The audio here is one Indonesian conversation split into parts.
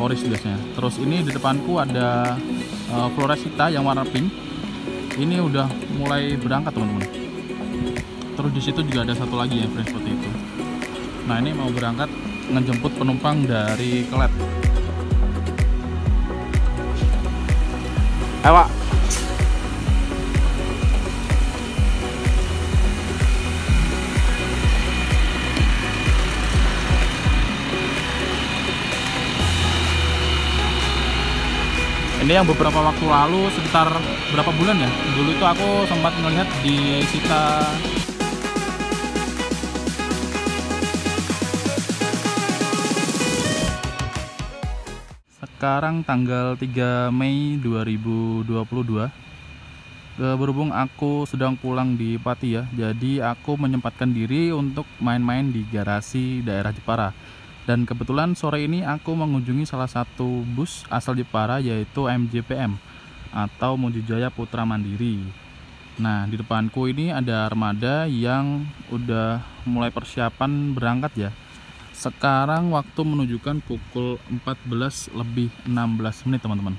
Poris biasanya. Terus ini di depanku ada uh, Floresita yang warna pink. Ini udah mulai berangkat teman-teman. Terus di situ juga ada satu lagi yang friend seperti itu. Nah ini mau berangkat ngejemput penumpang dari Kelet. Ayo Pak. Yang beberapa waktu lalu sekitar berapa bulan ya? Dulu itu aku sempat melihat di sita. Sekarang tanggal 3 Mei 2022 berhubung aku sedang pulang di Pati ya jadi aku menyempatkan diri untuk main-main di garasi daerah Jepara dan kebetulan sore ini aku mengunjungi salah satu bus asal Jepara yaitu MJPM atau Mujijaya Putra Mandiri. Nah, di depanku ini ada armada yang udah mulai persiapan berangkat ya. Sekarang waktu menunjukkan pukul 14 lebih 16 menit, teman-teman.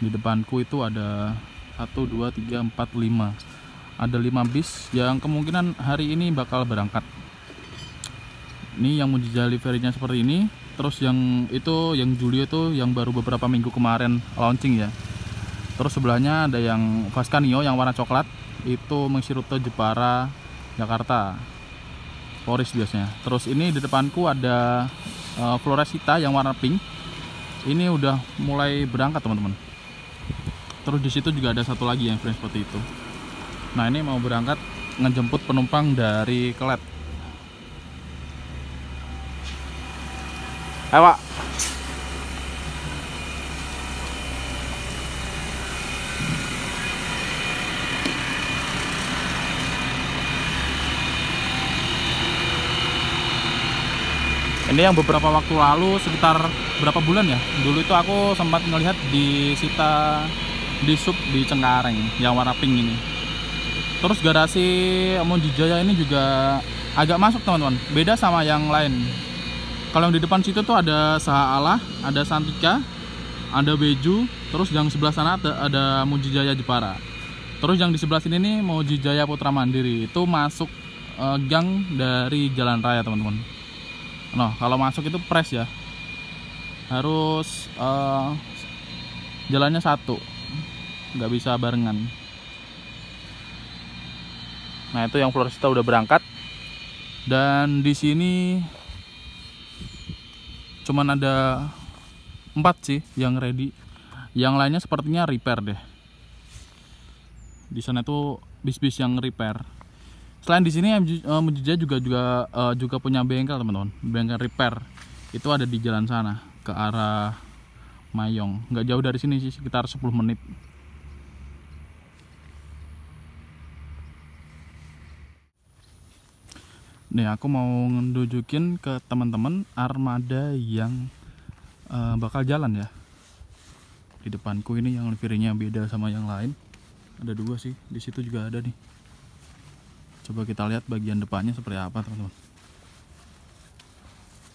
Di depanku itu ada 1 2 3 4 5. Ada 5 bis yang kemungkinan hari ini bakal berangkat ini yang Mujija liverynya seperti ini. Terus yang itu yang Julio itu yang baru beberapa minggu kemarin launching ya. Terus sebelahnya ada yang Vascanio yang warna coklat. Itu mengisi rute Jepara Jakarta. Floris biasanya. Terus ini di depanku ada uh, Floresita yang warna pink. Ini udah mulai berangkat teman-teman. Terus di situ juga ada satu lagi yang seperti itu. Nah ini mau berangkat ngejemput penumpang dari Kelet Ayo Pak. Ini yang beberapa waktu lalu sekitar berapa bulan ya? Dulu itu aku sempat melihat di Sita di sub di Cengkareng yang warna pink ini. Terus garasi Monjijaya ini juga agak masuk teman-teman. Beda sama yang lain kalau yang di depan situ tuh ada Saha Allah, ada Santika, ada Beju, terus yang sebelah sana ada, Mujijaya Jepara. Terus yang di sebelah sini nih Mujijaya Putra Mandiri itu masuk uh, gang dari jalan raya teman-teman. Nah kalau masuk itu press ya, harus uh, jalannya satu, nggak bisa barengan. Nah itu yang Florista udah berangkat dan di sini cuman ada empat sih yang ready. Yang lainnya sepertinya repair deh. Di sana itu bis-bis yang repair. Selain di sini Mujija juga juga uh, juga punya bengkel teman-teman. Bengkel repair. Itu ada di jalan sana ke arah Mayong. Nggak jauh dari sini sih sekitar 10 menit Nih aku mau nunjukin ke teman-teman armada yang uh, bakal jalan ya. Di depanku ini yang liverynya beda sama yang lain. Ada dua sih, di situ juga ada nih. Coba kita lihat bagian depannya seperti apa teman-teman.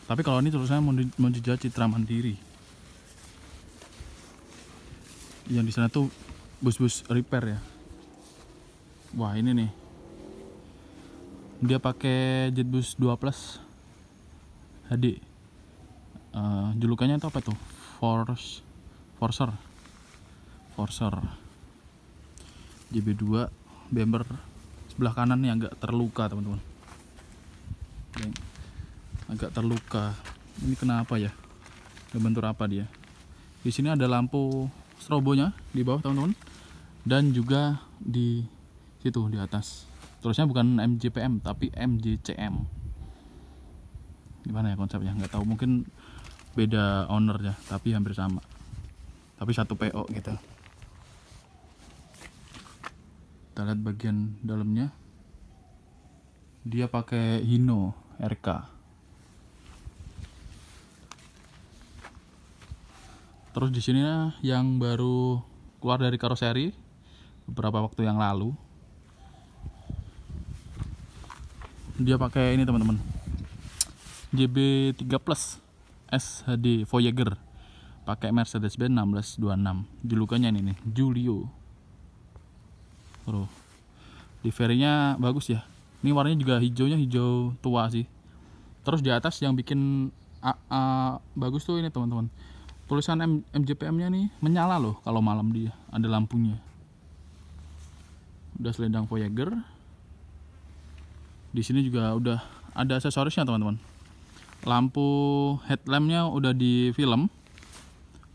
Tapi kalau ini tulisannya menjejak Citra Mandiri. Yang di sana tuh bus-bus repair ya. Wah ini nih dia pakai Jetbus 2 Plus. HD uh, julukannya itu apa tuh? Force Forcer. Forcer. JB2 bember sebelah kanan nih agak terluka teman-teman. Agak terluka. Ini kenapa ya? Bentur apa dia? Di sini ada lampu strobonya di bawah teman-teman. Dan juga di situ di atas terusnya bukan MJPM tapi MJCM gimana ya konsepnya? Nggak tahu mungkin beda owner ya tapi hampir sama. Tapi satu PO gitu. Kita lihat bagian dalamnya. Dia pakai Hino RK terus di sini yang baru keluar dari karoseri beberapa waktu yang lalu dia pakai ini teman-teman. JB3 Plus SHD Voyager. Pakai Mercedes-Benz 1626 julukannya ini nih Julio. Bro liverinya bagus ya. Ini warnanya juga hijaunya hijau tua sih. Terus di atas yang bikin uh, uh, bagus tuh ini teman-teman. Tulisan M MJPM nya nih menyala loh kalau malam dia ada lampunya. Udah selendang Voyager di sini juga udah ada aksesorisnya teman-teman. Lampu headlampnya udah di film.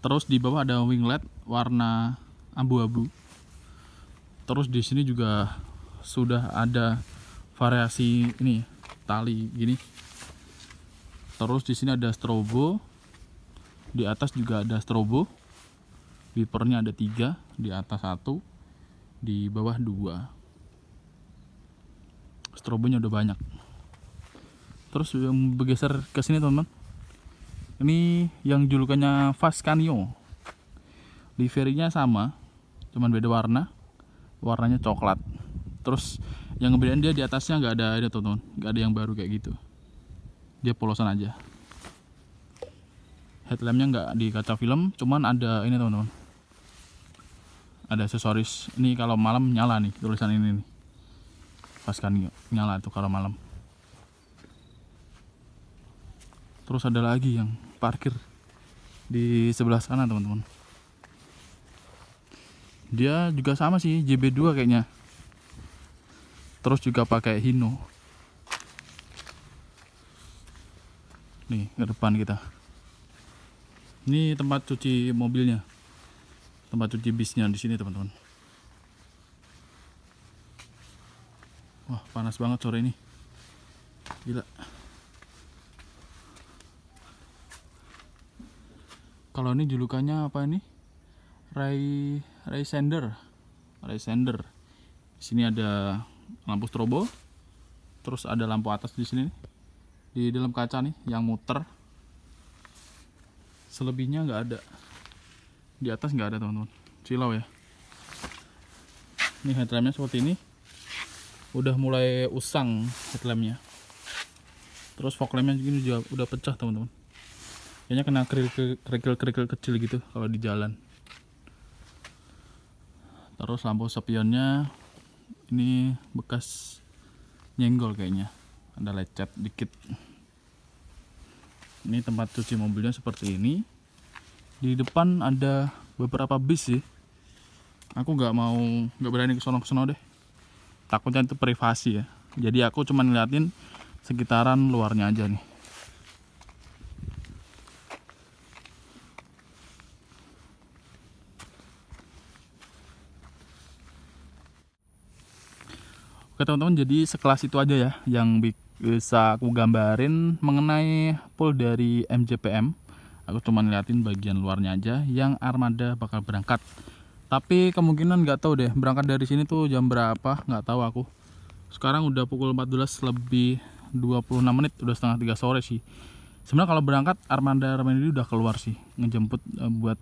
Terus di bawah ada wing LED warna abu-abu. Terus di sini juga sudah ada variasi ini tali gini. Terus di sini ada strobo. Di atas juga ada strobo. Wipernya ada tiga di atas satu di bawah dua strobonya udah banyak. Terus yang bergeser ke sini teman-teman. Ini yang julukannya Fast Canio liverinya sama cuman beda warna. Warnanya coklat. Terus yang ngebedain dia di atasnya nggak ada ada teman nggak ada yang baru kayak gitu. Dia polosan aja. Headlampnya nggak di kaca film cuman ada ini teman-teman. Ada aksesoris. Ini kalau malam nyala nih tulisan ini nih pas kan nyala tuh kalau malam. Terus ada lagi yang parkir di sebelah sana teman-teman. Dia juga sama sih JB2 kayaknya. Terus juga pakai Hino. Nih ke depan kita. Ini tempat cuci mobilnya. Tempat cuci bisnya di sini teman-teman wah panas banget sore ini. Gila. Kalau ini julukannya apa ini? Ray Ray Sender Ray Sender di sini ada lampu strobo. Terus ada lampu atas di sini di dalam kaca nih yang muter. Selebihnya nggak ada. Di atas nggak ada teman-teman. Silau ya. Ini headlampnya seperti ini udah mulai usang headlampnya. Terus fog lampnya gini juga udah pecah teman-teman. Kayaknya kena kerikil-kerikil kecil gitu kalau di jalan. Terus lampu spionnya ini bekas nyenggol kayaknya. Ada lecet dikit. Ini tempat cuci mobilnya seperti ini. Di depan ada beberapa bis sih. Aku nggak mau nggak berani ke sono sono deh takutnya itu privasi ya. Jadi aku cuma ngeliatin sekitaran luarnya aja nih. Oke teman-teman jadi sekelas itu aja ya yang bisa aku gambarin mengenai pool dari MJPM aku cuma ngeliatin bagian luarnya aja yang armada bakal berangkat tapi kemungkinan nggak tahu deh berangkat dari sini tuh jam berapa nggak tahu aku. Sekarang udah pukul 14 lebih 26 menit udah setengah tiga sore sih. Sebenarnya kalau berangkat armada ini udah keluar sih ngejemput uh, buat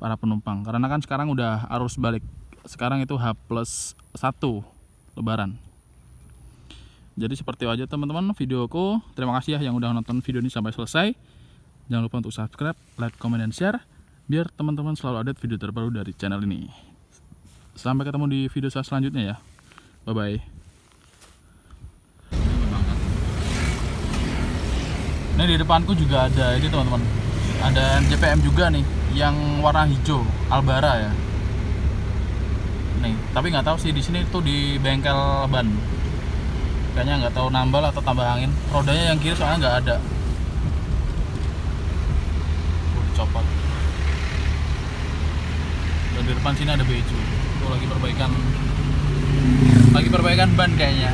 para penumpang. Karena kan sekarang udah arus balik. Sekarang itu H plus 1 lebaran. Jadi seperti aja teman-teman videoku. Terima kasih ya yang udah nonton video ini sampai selesai. Jangan lupa untuk subscribe like comment dan share biar teman-teman selalu update video terbaru dari channel ini. Sampai ketemu di video saya selanjutnya ya. Bye bye ini di depanku juga ada ini teman-teman. Ada JPM juga nih yang warna hijau Albara ya. Nih tapi nggak tahu sih di sini tuh di bengkel ban. Kayaknya nggak tahu nambal atau tambah angin. Rodanya yang kiri soalnya nggak ada. Uh, copot di depan sini ada beju itu lagi perbaikan lagi perbaikan ban kayaknya